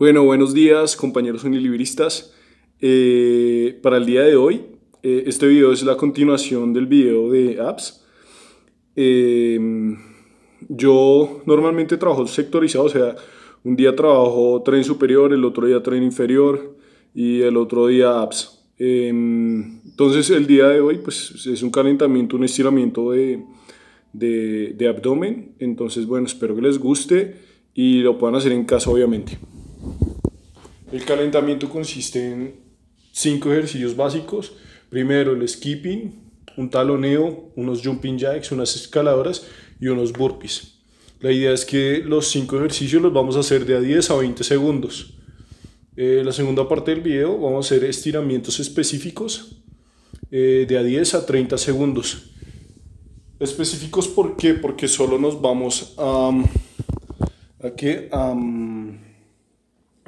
Bueno, buenos días compañeros unilibristas. Eh, para el día de hoy, eh, este video es la continuación del video de apps. Em, yo normalmente trabajo sectorizado, o sea, un día trabajo tren superior, el otro día tren inferior y el otro día apps. Em, entonces el día de hoy pues, es un calentamiento, un estiramiento de, de, de abdomen. Entonces bueno, espero que les guste y lo puedan hacer en casa obviamente. El calentamiento consiste en cinco ejercicios básicos. Primero el skipping, un taloneo, unos jumping jacks, unas escaladoras y unos burpees. La idea es que los cinco ejercicios los vamos a hacer de a 10 a 20 segundos. Eh, la segunda parte del video vamos a hacer estiramientos específicos eh, de a 10 a 30 segundos. Específicos ¿por qué? Porque solo nos vamos a, a, a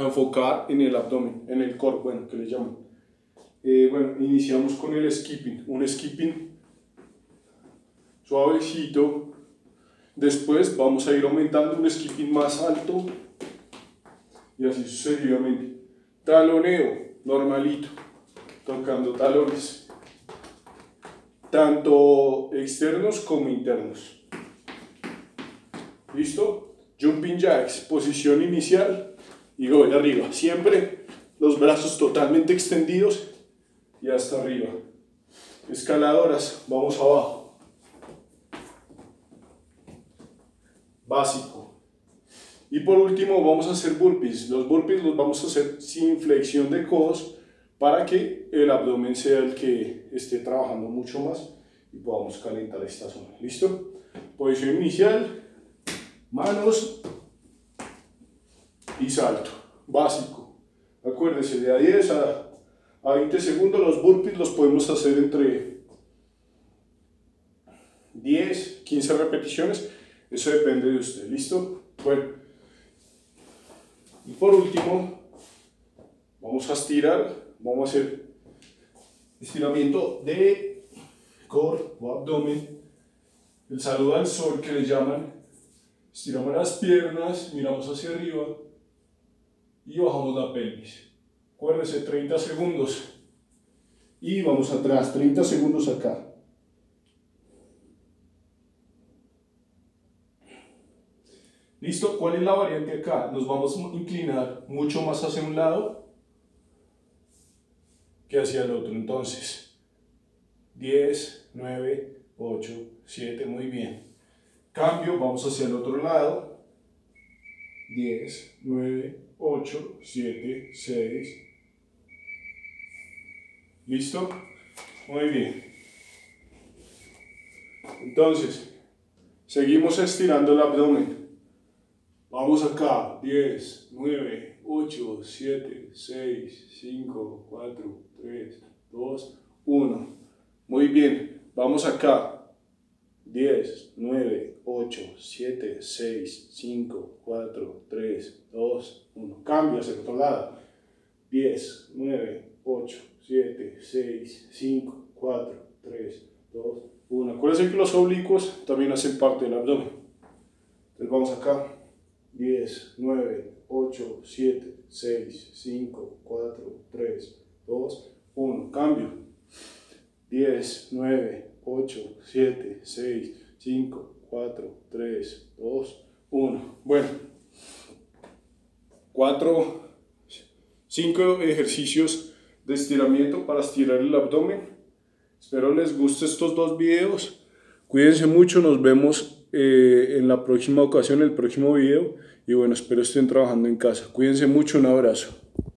enfocar en el abdomen, en el core, bueno, que le llaman. Eh, bueno, iniciamos con el skipping, un skipping suavecito. Después vamos a ir aumentando un skipping más alto y así sucesivamente. Taloneo, normalito, tocando talones, tanto externos como internos. ¿Listo? Jumping jacks, posición inicial, y voy arriba. Siempre los brazos totalmente extendidos y hasta arriba. Escaladoras, vamos abajo. Básico. Y por último vamos a hacer burpees. Los burpees los vamos a hacer sin flexión de codos para que el abdomen sea el que esté trabajando mucho más y podamos calentar esta zona. ¿Listo? Posición inicial, manos y salto, básico. Acuérdense, de a 10 a, a 20 segundos los burpees los podemos hacer entre 10, 15 repeticiones, eso depende de usted, ¿listo? Bueno, y por último, vamos a estirar, vamos a hacer estiramiento de core o abdomen, el saludo al sol que le llaman, estiramos las piernas, miramos hacia arriba, y bajamos la pelvis. Acuérdense, 30 segundos. Y vamos atrás, 30 segundos acá. ¿Listo? ¿Cuál es la variante acá? Nos vamos a inclinar mucho más hacia un lado que hacia el otro. Entonces, 10, 9, 8, 7, muy bien. Cambio, vamos hacia el otro lado. 10, 9, 8, 7, 6. ¿Listo? Muy bien. Entonces, seguimos estirando el abdomen. Vamos acá. 10, 9, 8, 7, 6, 5, 4, 3, 2, 1. Muy bien. Vamos acá. 10, 9, 8, 7, 6, 5, 4, 3, 2, 1. Cambio hacia el otro lado. 10, 9, 8, 7, 6, 5, 4, 3, 2, 1. Acuérdense que los oblicuos también hacen parte del abdomen. Entonces vamos acá. 10, 9, 8, 7, 6, 5, 4, 3, 2, 1. Cambio. 10, 9, 8, 7, 6, 5, 4, 3, 2, 1. Bueno, 4, 5 ejercicios de estiramiento para estirar el abdomen. Espero les guste estos dos videos. Cuídense mucho, nos vemos eh, en la próxima ocasión, el próximo video. Y bueno, espero estén trabajando en casa. Cuídense mucho, un abrazo.